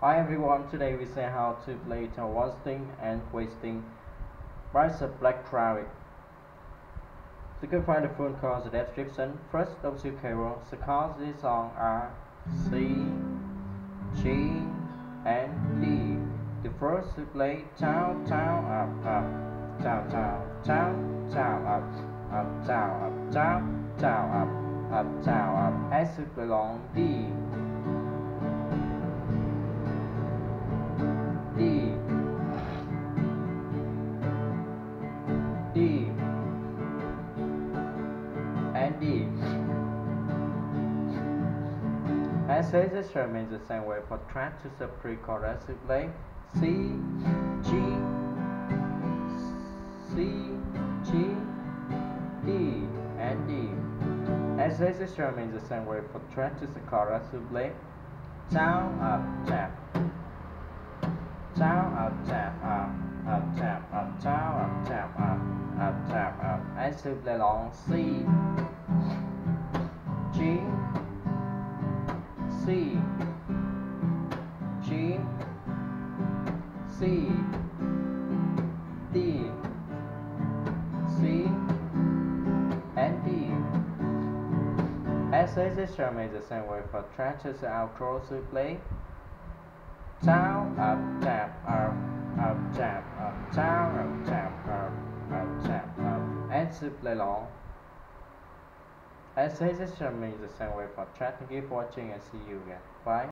Hi everyone, today we say how to play Wanting and Waiting by the Black Crowes. You can find the full chords in the description. First, those two carols. The chords of this song are C, G, and D. The first to play down, down, up, up, down, down, down, down, up, up, down, up, down, down, up, up, down, up, as it belong D. D D. As this remains the same way for to play C G C G D and D. As this remains the same way for to play down up tap down, up, tap, up, up, tap, up, down, up, tap, up, up, tap, up. As you play along, C, C, G, C, D, C, and D. As this drum is the same way for tracks outro to play down, up, tap, up, up, tap, up, down, up, tap, up, up, tap, up, and to play along. As this means the same way for you for watching and see you again. Bye.